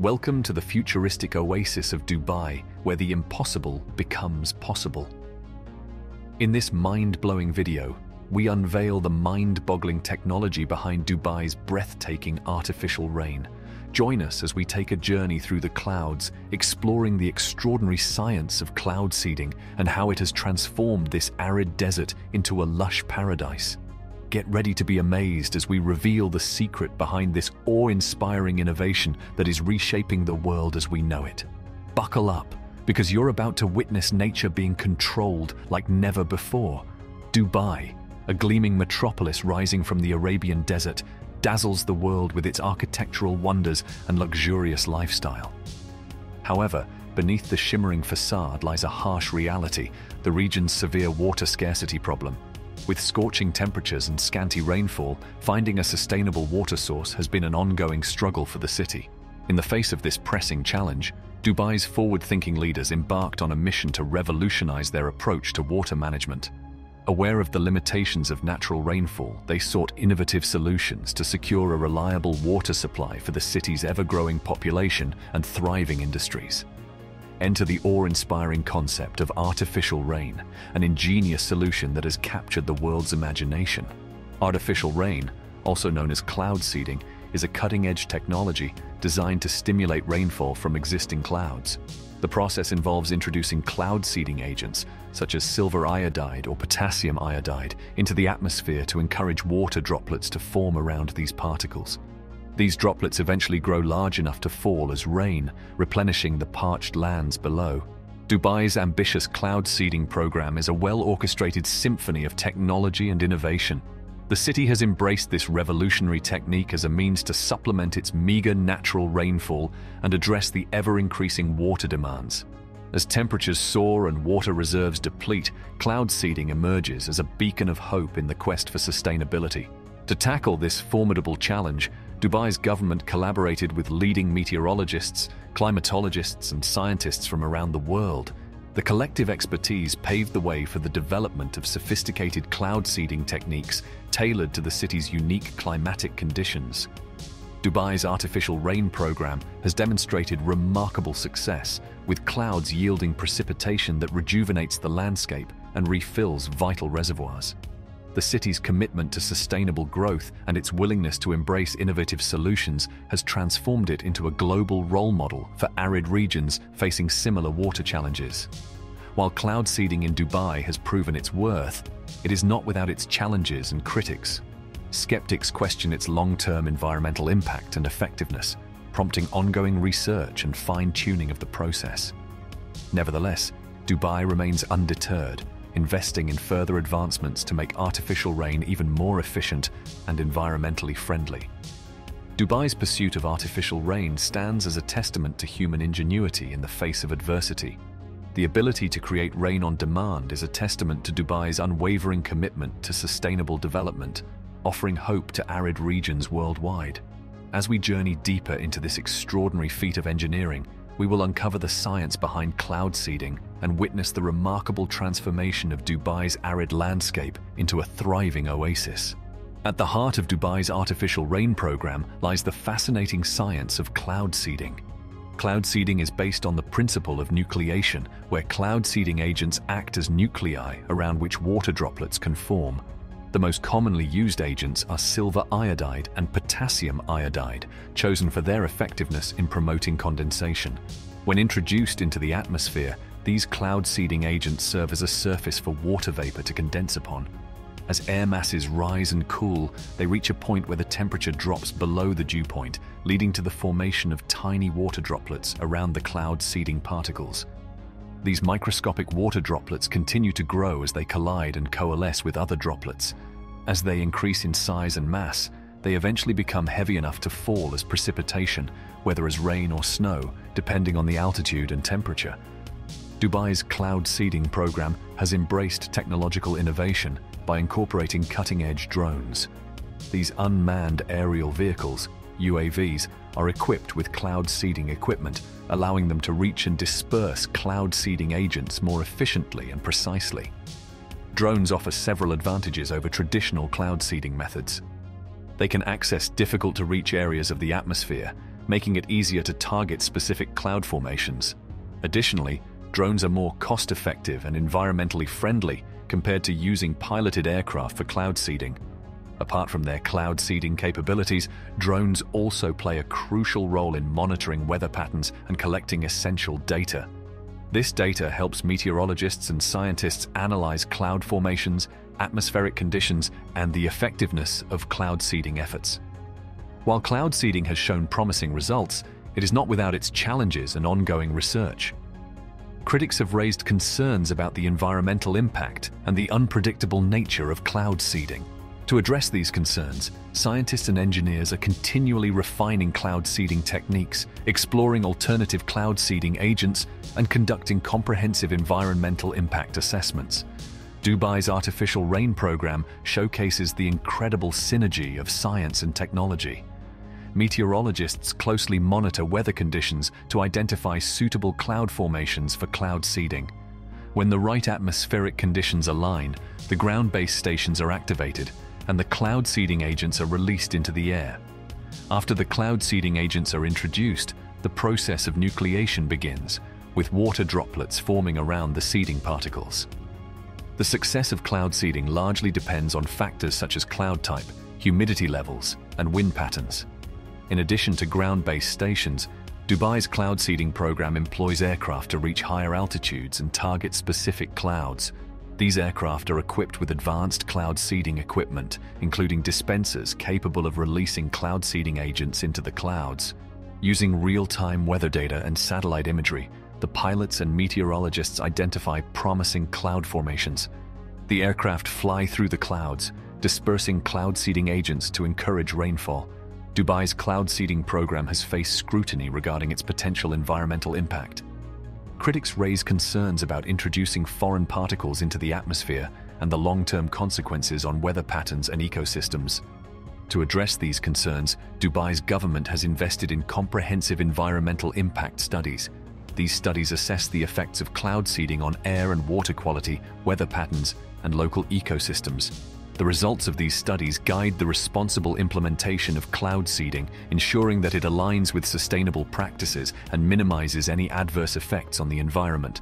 Welcome to the futuristic oasis of Dubai, where the impossible becomes possible. In this mind-blowing video, we unveil the mind-boggling technology behind Dubai's breathtaking artificial rain. Join us as we take a journey through the clouds, exploring the extraordinary science of cloud seeding and how it has transformed this arid desert into a lush paradise. Get ready to be amazed as we reveal the secret behind this awe-inspiring innovation that is reshaping the world as we know it. Buckle up, because you're about to witness nature being controlled like never before. Dubai, a gleaming metropolis rising from the Arabian desert, dazzles the world with its architectural wonders and luxurious lifestyle. However, beneath the shimmering facade lies a harsh reality, the region's severe water scarcity problem. With scorching temperatures and scanty rainfall, finding a sustainable water source has been an ongoing struggle for the city. In the face of this pressing challenge, Dubai's forward-thinking leaders embarked on a mission to revolutionize their approach to water management. Aware of the limitations of natural rainfall, they sought innovative solutions to secure a reliable water supply for the city's ever-growing population and thriving industries enter the awe-inspiring concept of artificial rain, an ingenious solution that has captured the world's imagination. Artificial rain, also known as cloud seeding, is a cutting-edge technology designed to stimulate rainfall from existing clouds. The process involves introducing cloud seeding agents, such as silver iodide or potassium iodide, into the atmosphere to encourage water droplets to form around these particles. These droplets eventually grow large enough to fall as rain, replenishing the parched lands below. Dubai's ambitious cloud seeding program is a well-orchestrated symphony of technology and innovation. The city has embraced this revolutionary technique as a means to supplement its meager natural rainfall and address the ever-increasing water demands. As temperatures soar and water reserves deplete, cloud seeding emerges as a beacon of hope in the quest for sustainability. To tackle this formidable challenge, Dubai's government collaborated with leading meteorologists, climatologists and scientists from around the world. The collective expertise paved the way for the development of sophisticated cloud seeding techniques tailored to the city's unique climatic conditions. Dubai's artificial rain program has demonstrated remarkable success, with clouds yielding precipitation that rejuvenates the landscape and refills vital reservoirs the city's commitment to sustainable growth and its willingness to embrace innovative solutions has transformed it into a global role model for arid regions facing similar water challenges. While cloud seeding in Dubai has proven its worth, it is not without its challenges and critics. Skeptics question its long-term environmental impact and effectiveness, prompting ongoing research and fine-tuning of the process. Nevertheless, Dubai remains undeterred investing in further advancements to make artificial rain even more efficient and environmentally friendly. Dubai's pursuit of artificial rain stands as a testament to human ingenuity in the face of adversity. The ability to create rain on demand is a testament to Dubai's unwavering commitment to sustainable development, offering hope to arid regions worldwide. As we journey deeper into this extraordinary feat of engineering, we will uncover the science behind cloud seeding and witness the remarkable transformation of Dubai's arid landscape into a thriving oasis. At the heart of Dubai's artificial rain program lies the fascinating science of cloud seeding. Cloud seeding is based on the principle of nucleation, where cloud seeding agents act as nuclei around which water droplets can form. The most commonly used agents are silver iodide and potassium iodide, chosen for their effectiveness in promoting condensation. When introduced into the atmosphere, these cloud seeding agents serve as a surface for water vapor to condense upon. As air masses rise and cool, they reach a point where the temperature drops below the dew point, leading to the formation of tiny water droplets around the cloud seeding particles. These microscopic water droplets continue to grow as they collide and coalesce with other droplets. As they increase in size and mass, they eventually become heavy enough to fall as precipitation, whether as rain or snow, depending on the altitude and temperature. Dubai's cloud seeding program has embraced technological innovation by incorporating cutting-edge drones. These unmanned aerial vehicles, UAVs, are equipped with cloud seeding equipment, allowing them to reach and disperse cloud seeding agents more efficiently and precisely. Drones offer several advantages over traditional cloud seeding methods. They can access difficult-to-reach areas of the atmosphere, making it easier to target specific cloud formations. Additionally, drones are more cost-effective and environmentally friendly compared to using piloted aircraft for cloud seeding. Apart from their cloud seeding capabilities, drones also play a crucial role in monitoring weather patterns and collecting essential data. This data helps meteorologists and scientists analyze cloud formations, atmospheric conditions, and the effectiveness of cloud seeding efforts. While cloud seeding has shown promising results, it is not without its challenges and ongoing research. Critics have raised concerns about the environmental impact and the unpredictable nature of cloud seeding. To address these concerns, scientists and engineers are continually refining cloud seeding techniques, exploring alternative cloud seeding agents, and conducting comprehensive environmental impact assessments. Dubai's artificial rain program showcases the incredible synergy of science and technology. Meteorologists closely monitor weather conditions to identify suitable cloud formations for cloud seeding. When the right atmospheric conditions align, the ground-based stations are activated and the cloud seeding agents are released into the air. After the cloud seeding agents are introduced, the process of nucleation begins, with water droplets forming around the seeding particles. The success of cloud seeding largely depends on factors such as cloud type, humidity levels, and wind patterns. In addition to ground-based stations, Dubai's cloud seeding program employs aircraft to reach higher altitudes and target specific clouds, these aircraft are equipped with advanced cloud seeding equipment, including dispensers capable of releasing cloud seeding agents into the clouds. Using real-time weather data and satellite imagery, the pilots and meteorologists identify promising cloud formations. The aircraft fly through the clouds, dispersing cloud seeding agents to encourage rainfall. Dubai's cloud seeding program has faced scrutiny regarding its potential environmental impact critics raise concerns about introducing foreign particles into the atmosphere and the long-term consequences on weather patterns and ecosystems. To address these concerns, Dubai's government has invested in comprehensive environmental impact studies. These studies assess the effects of cloud seeding on air and water quality, weather patterns, and local ecosystems. The results of these studies guide the responsible implementation of cloud seeding, ensuring that it aligns with sustainable practices and minimizes any adverse effects on the environment.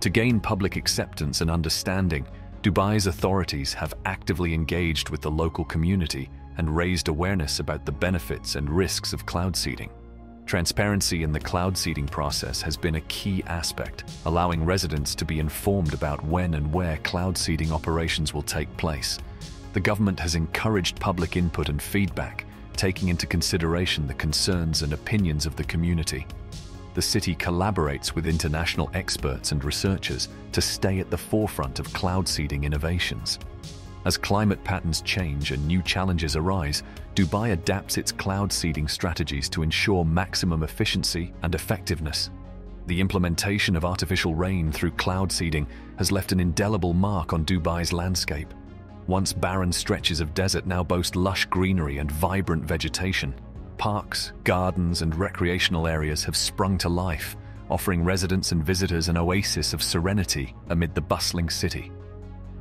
To gain public acceptance and understanding, Dubai's authorities have actively engaged with the local community and raised awareness about the benefits and risks of cloud seeding. Transparency in the cloud seeding process has been a key aspect, allowing residents to be informed about when and where cloud seeding operations will take place. The government has encouraged public input and feedback, taking into consideration the concerns and opinions of the community. The city collaborates with international experts and researchers to stay at the forefront of cloud seeding innovations. As climate patterns change and new challenges arise, Dubai adapts its cloud seeding strategies to ensure maximum efficiency and effectiveness. The implementation of artificial rain through cloud seeding has left an indelible mark on Dubai's landscape. Once barren stretches of desert now boast lush greenery and vibrant vegetation. Parks, gardens, and recreational areas have sprung to life, offering residents and visitors an oasis of serenity amid the bustling city.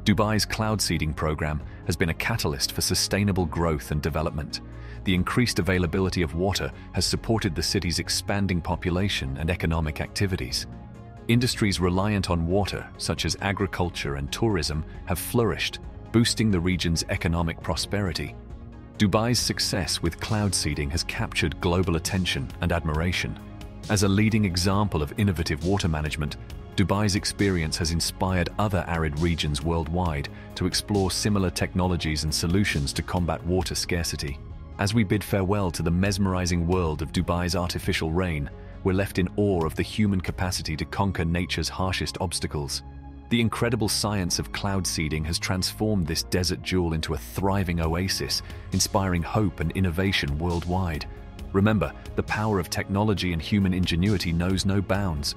Dubai's cloud seeding program has been a catalyst for sustainable growth and development. The increased availability of water has supported the city's expanding population and economic activities. Industries reliant on water, such as agriculture and tourism, have flourished, boosting the region's economic prosperity. Dubai's success with cloud seeding has captured global attention and admiration. As a leading example of innovative water management, Dubai's experience has inspired other arid regions worldwide to explore similar technologies and solutions to combat water scarcity. As we bid farewell to the mesmerizing world of Dubai's artificial rain, we're left in awe of the human capacity to conquer nature's harshest obstacles. The incredible science of cloud seeding has transformed this desert jewel into a thriving oasis, inspiring hope and innovation worldwide. Remember, the power of technology and human ingenuity knows no bounds.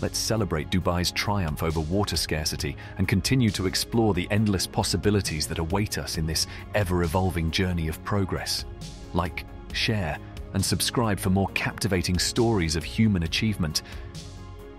Let's celebrate Dubai's triumph over water scarcity and continue to explore the endless possibilities that await us in this ever-evolving journey of progress. Like, share, and subscribe for more captivating stories of human achievement.